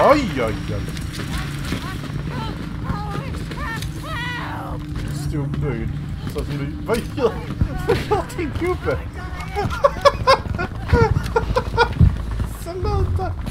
Ay, ay, ay. Stor böjd. Så som du... Vad gör... Vad gör din gubbe? Sluta!